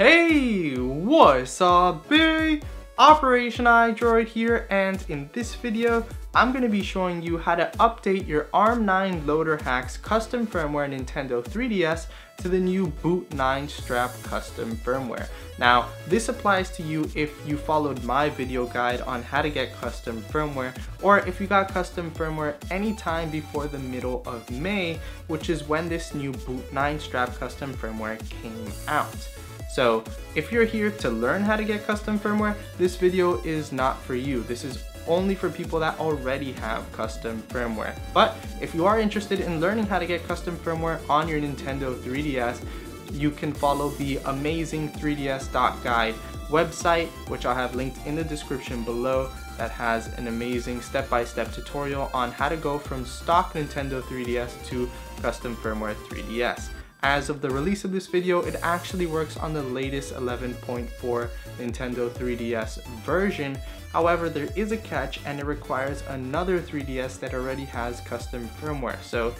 Hey, what's up, big? Operation iDroid here, and in this video, I'm going to be showing you how to update your ARM9 Loader Hax custom firmware Nintendo 3DS to the new Boot 9 strap custom firmware. Now, this applies to you if you followed my video guide on how to get custom firmware, or if you got custom firmware anytime before the middle of May, which is when this new Boot 9 strap custom firmware came out. So if you're here to learn how to get custom firmware, this video is not for you. This is only for people that already have custom firmware. But if you are interested in learning how to get custom firmware on your Nintendo 3DS, you can follow the amazing 3ds.guide website, which I'll have linked in the description below that has an amazing step-by-step -step tutorial on how to go from stock Nintendo 3DS to custom firmware 3DS. As of the release of this video, it actually works on the latest 11.4 Nintendo 3DS version. However, there is a catch and it requires another 3DS that already has custom firmware. So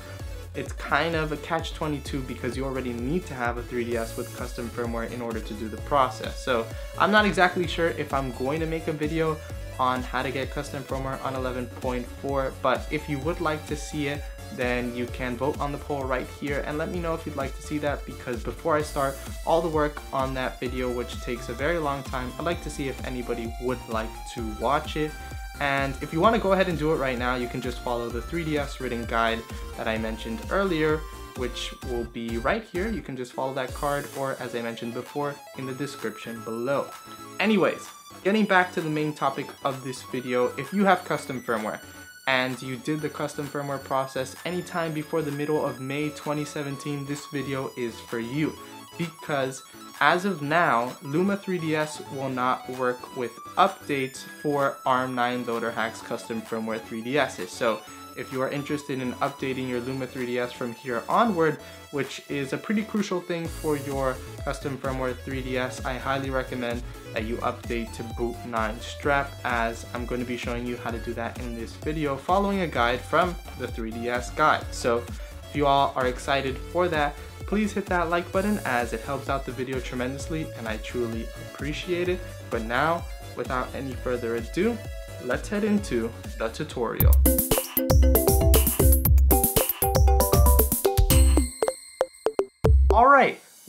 it's kind of a catch-22 because you already need to have a 3DS with custom firmware in order to do the process. So I'm not exactly sure if I'm going to make a video on how to get custom firmware on 11.4, but if you would like to see it, then you can vote on the poll right here and let me know if you'd like to see that because before I start all the work on that video which takes a very long time I'd like to see if anybody would like to watch it. And if you want to go ahead and do it right now you can just follow the 3ds written guide that I mentioned earlier which will be right here. You can just follow that card or as I mentioned before in the description below. Anyways getting back to the main topic of this video if you have custom firmware and you did the custom firmware process anytime before the middle of May 2017, this video is for you. Because as of now, Luma 3DS will not work with updates for ARM9 Loader Hax custom firmware 3DSs. So if you are interested in updating your Luma 3DS from here onward, which is a pretty crucial thing for your custom firmware 3DS, I highly recommend that you update to Boot 9 Strap as I'm going to be showing you how to do that in this video following a guide from the 3DS guide. So if you all are excited for that, please hit that like button as it helps out the video tremendously and I truly appreciate it. But now, without any further ado, let's head into the tutorial.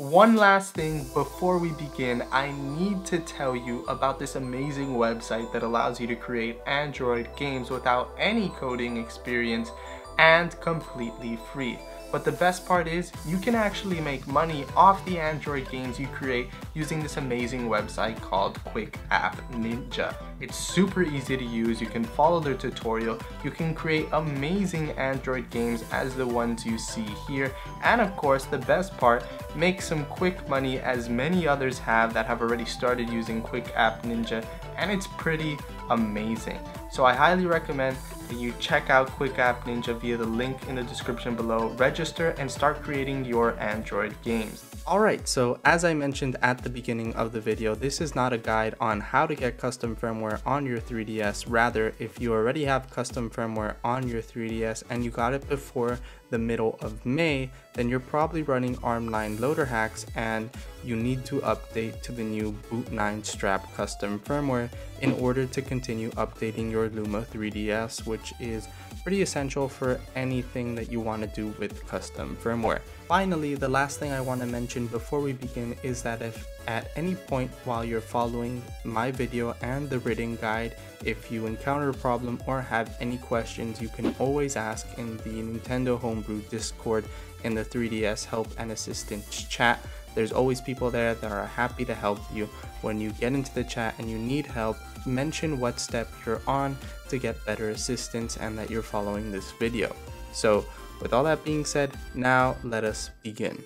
One last thing before we begin, I need to tell you about this amazing website that allows you to create Android games without any coding experience and completely free. But the best part is you can actually make money off the Android games you create using this amazing website called Quick App Ninja. It's super easy to use, you can follow their tutorial, you can create amazing Android games as the ones you see here, and of course the best part, make some quick money as many others have that have already started using Quick App Ninja, and it's pretty amazing. So I highly recommend you check out Quick App Ninja via the link in the description below, register and start creating your Android games. Alright, so as I mentioned at the beginning of the video, this is not a guide on how to get custom firmware on your 3DS. Rather, if you already have custom firmware on your 3DS and you got it before the middle of May, then you're probably running ARM9 loader hax and you need to update to the new Boot 9 strap custom firmware in order to continue updating your Luma 3DS, which is pretty essential for anything that you want to do with custom firmware. Finally, the last thing I want to mention before we begin is that if at any point while you're following my video and the written guide, if you encounter a problem or have any questions, you can always ask in the Nintendo Homebrew Discord in the 3DS Help and Assistance chat. There's always people there that are happy to help you. When you get into the chat and you need help, mention what step you're on to get better assistance and that you're following this video. So with all that being said, now let us begin.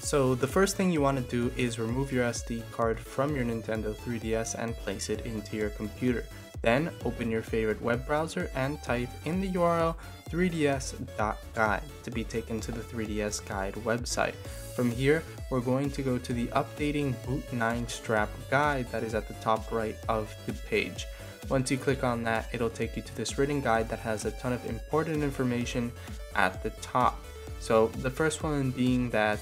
So the first thing you want to do is remove your SD card from your Nintendo 3DS and place it into your computer. Then open your favorite web browser and type in the URL 3ds.guide to be taken to the 3ds guide website. From here, we're going to go to the updating boot 9 strap guide that is at the top right of the page. Once you click on that, it'll take you to this written guide that has a ton of important information at the top. So the first one being that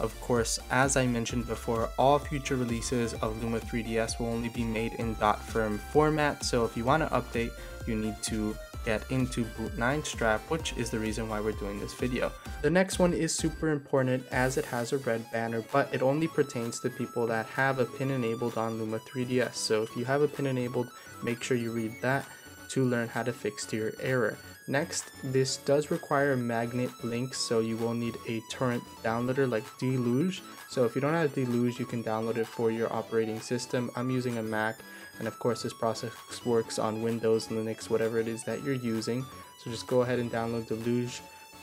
Of course, as I mentioned before, all future releases of Luma 3DS will only be made in dot .firm format, so if you want to update, you need to get into boot 9 strap, which is the reason why we're doing this video. The next one is super important as it has a red banner, but it only pertains to people that have a pin enabled on Luma 3DS. So if you have a pin enabled, make sure you read that to learn how to fix your error. Next, this does require magnet links, so you will need a torrent downloader like Deluge. So if you don't have Deluge, you can download it for your operating system. I'm using a Mac, and of course this process works on Windows, Linux, whatever it is that you're using. So just go ahead and download Deluge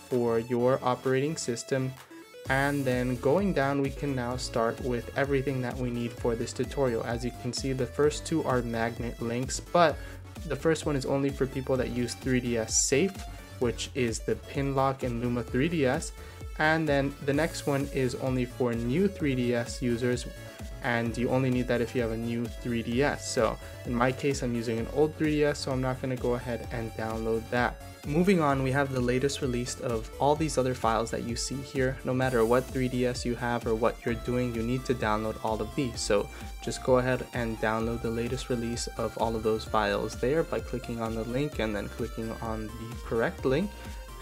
for your operating system. And then going down, we can now start with everything that we need for this tutorial. As you can see, the first two are magnet links, but the first one is only for people that use 3DS Safe, which is the pin lock in Luma 3DS. And then the next one is only for new 3DS users, and you only need that if you have a new 3DS. So in my case, I'm using an old 3DS, so I'm not going to go ahead and download that. Moving on, we have the latest release of all these other files that you see here. No matter what 3DS you have or what you're doing, you need to download all of these. So just go ahead and download the latest release of all of those files there by clicking on the link and then clicking on the correct link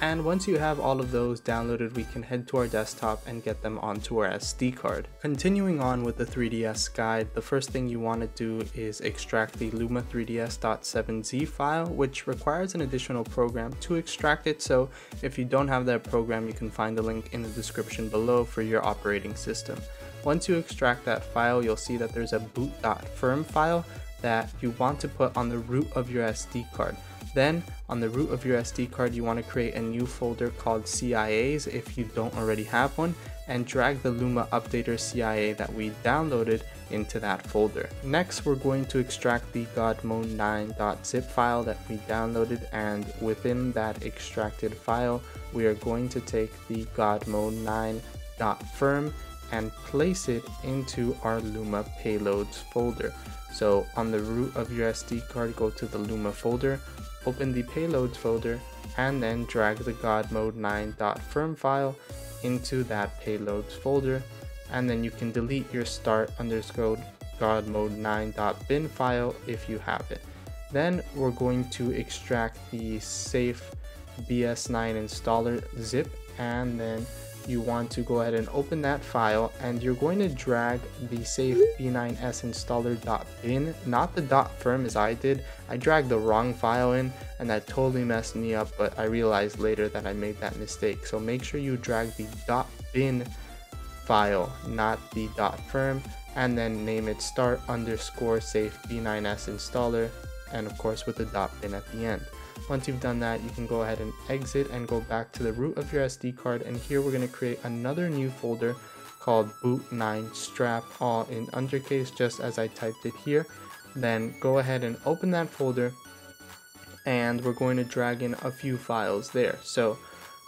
and once you have all of those downloaded, we can head to our desktop and get them onto our SD card. Continuing on with the 3DS guide, the first thing you want to do is extract the Luma 3ds.7z file, which requires an additional program to extract it. So if you don't have that program, you can find the link in the description below for your operating system. Once you extract that file, you'll see that there's a boot.firm file that you want to put on the root of your SD card. Then on the root of your SD card, you want to create a new folder called CIAs if you don't already have one and drag the Luma Updater CIA that we downloaded into that folder. Next, we're going to extract the godmode9.zip file that we downloaded and within that extracted file, we are going to take the godmode9.firm and place it into our Luma payloads folder. So on the root of your SD card, go to the Luma folder, open the payloads folder, and then drag the godmode9.firm file into that payloads folder, and then you can delete your start underscore godmode9.bin file if you have it. Then we're going to extract the safe B9S installer zip and then you want to go ahead and open that file and you're going to drag the safe b9s installer.bin not the .firm as I did. I dragged the wrong file in and that totally messed me up but I realized later that I made that mistake. So make sure you drag the .bin file not the .firm and then name it start underscore safe b9s installer and of course with the .bin at the end once you've done that, you can go ahead and exit and go back to the root of your SD card. And here we're going to create another new folder called boot9 strap all in undercase just as I typed it here. Then go ahead and open that folder and we're going to drag in a few files there. So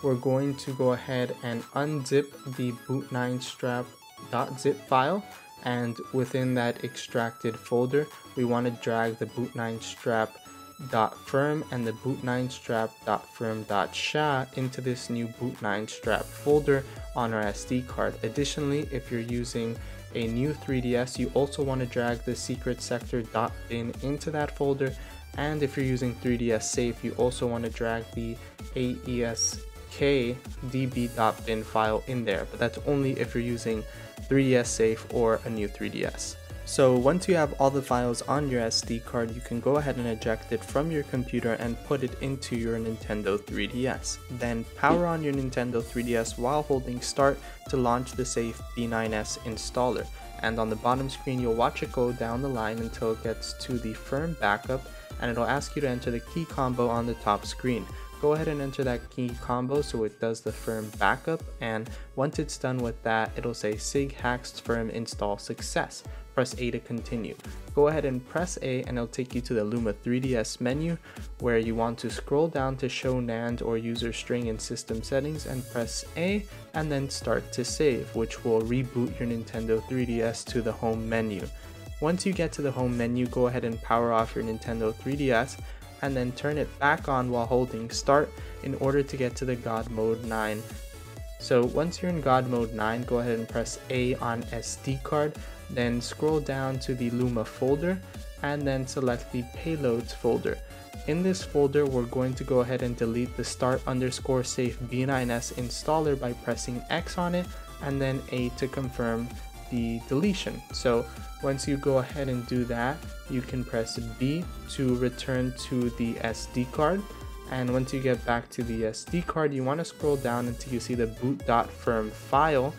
we're going to go ahead and unzip the boot9 strap.zip file and within that extracted folder we want to drag the boot9 strap .firm and the boot9 strap.firm.sha into this new boot9 strap folder on our SD card. Additionally, if you're using a new 3DS, you also want to drag the secret sector.bin into that folder. And if you're using 3DS Safe, you also want to drag the AESK db.bin file in there, but that's only if you're using 3DS Safe or a new 3DS. So once you have all the files on your SD card, you can go ahead and eject it from your computer and put it into your Nintendo 3DS. Then power on your Nintendo 3DS while holding start to launch the safe B9S installer. And on the bottom screen, you'll watch it go down the line until it gets to the firm backup and it'll ask you to enter the key combo on the top screen go ahead and enter that key combo so it does the firm backup and once it's done with that it'll say sig haxed firm install success press A to continue. Go ahead and press A and it'll take you to the Luma 3DS menu where you want to scroll down to show NAND or user string in system settings and press A and then start to save which will reboot your Nintendo 3DS to the home menu. Once you get to the home menu, go ahead and power off your Nintendo 3DS and then turn it back on while holding start in order to get to the God Mode 9 So once you're in God mode 9, go ahead and press A on SD card, then scroll down to the Luma folder and then select the payloads folder. In this folder, we're going to go ahead and delete the start underscore safe B9S installer by pressing X on it and then A to confirm the deletion. So once you go ahead and do that, you can press B to return to the SD card. And once you get back to the SD card, you want to scroll down until you see the boot.firm file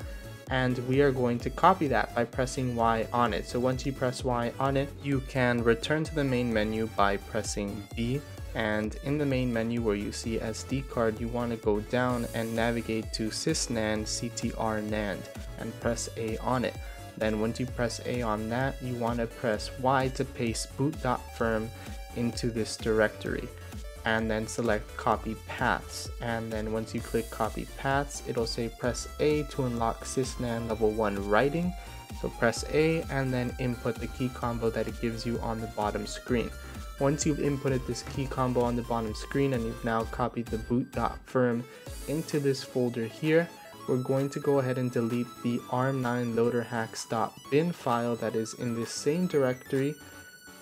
and we are going to copy that by pressing Y on it. So once you press Y on it, you can return to the main menu by pressing B and in the main menu where you see SD card, you want to go down and navigate to sysnand CTR NAND and press A on it. Then once you press A on that, you want to press Y to paste boot.firm into this directory and then select copy paths. And then once you click copy paths it'll say press A to unlock sysnand level 1 writing. So press A and then input the key combo that it gives you on the bottom screen. Once you've inputted this key combo on the bottom screen and you've now copied the boot.firm into this folder here we're going to go ahead and delete the arm9 loaderhax.bin file that is in this same directory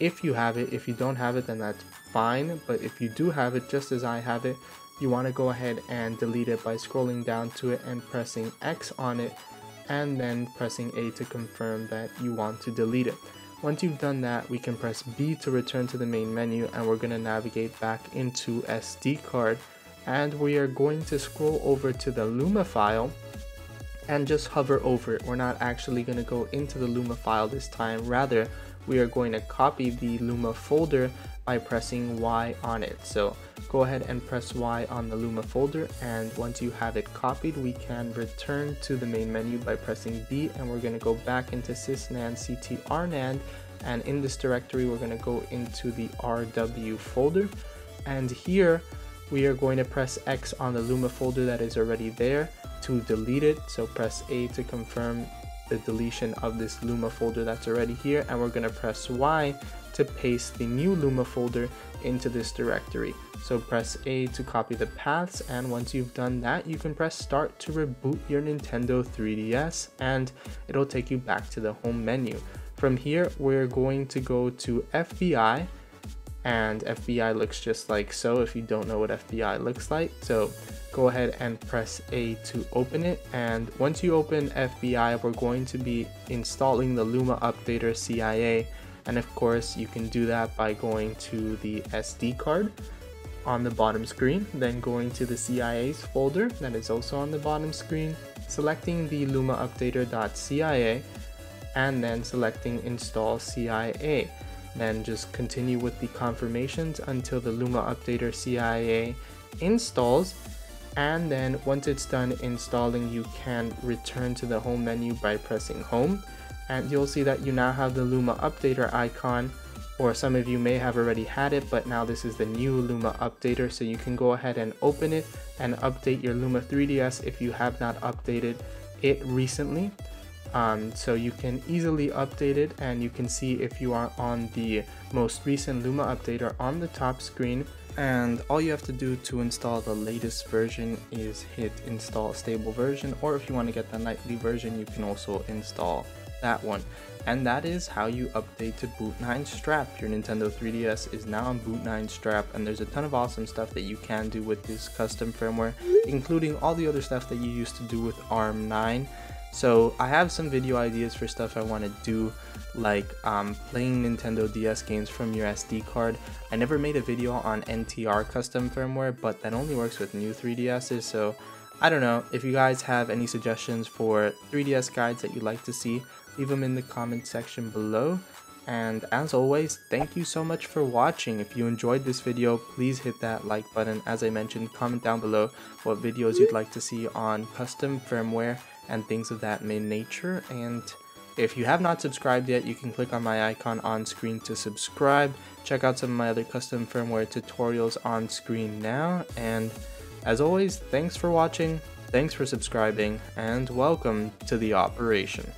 if you have it if you don't have it then that's fine, but if you do have it just as I have it, you want to go ahead and delete it by scrolling down to it and pressing X on it and then pressing A to confirm that you want to delete it. Once you've done that, we can press B to return to the main menu and we're going to navigate back into SD card and we are going to scroll over to the Luma file and just hover over it. We're not actually going to go into the Luma file this time, rather we are going to copy the Luma folder by pressing Y on it. So go ahead and press Y on the Luma folder and once you have it copied we can return to the main menu by pressing B and we're going to go back into sysnand ctrnand and in this directory we're going to go into the RW folder and here we are going to press X on the Luma folder that is already there to delete it so press A to confirm the deletion of this Luma folder that's already here and we're to press Y to paste the new Luma folder into this directory. So press A to copy the paths and once you've done that you can press start to reboot your Nintendo 3DS and it'll take you back to the home menu. From here we're going to go to FBI and FBI looks just like so if you don't know what FBI looks like. So go ahead and press A to open it. And once you open FBI we're going to be installing the Luma Updater CIA and of course you can do that by going to the SD card on the bottom screen then going to the CIA's folder that is also on the bottom screen selecting the Luma Updater.cia and then selecting install CIA then just continue with the confirmations until the Luma Updater CIA installs. And then once it's done installing you can return to the home menu by pressing home. And you'll see that you now have the Luma updater icon or some of you may have already had it but now this is the new Luma updater so you can go ahead and open it and update your Luma 3DS if you have not updated it recently um, so you can easily update it and you can see if you are on the most recent Luma updater on the top screen. And all you have to do to install the latest version is hit install stable version or if you want to get the nightly version you can also install that one. And that is how you update to boot 9 strap. Your nintendo 3ds is now on boot 9 strap and there's a ton of awesome stuff that you can do with this custom firmware including all the other stuff that you used to do with arm 9 so I have some video ideas for stuff I want to do like um, playing Nintendo DS games from your SD card. I never made a video on NTR custom firmware but that only works with new 3DSs so I don't know. If you guys have any suggestions for 3DS guides that you'd like to see leave them in the comment section below. And as always thank you so much for watching. If you enjoyed this video please hit that like button. As I mentioned comment down below what videos you'd like to see on custom firmware and things of that nature. And if you have not subscribed yet, you can click on my icon on screen to subscribe. Check out some of my other custom firmware tutorials on screen now. And as always, thanks for watching, thanks for subscribing, and welcome to the operation.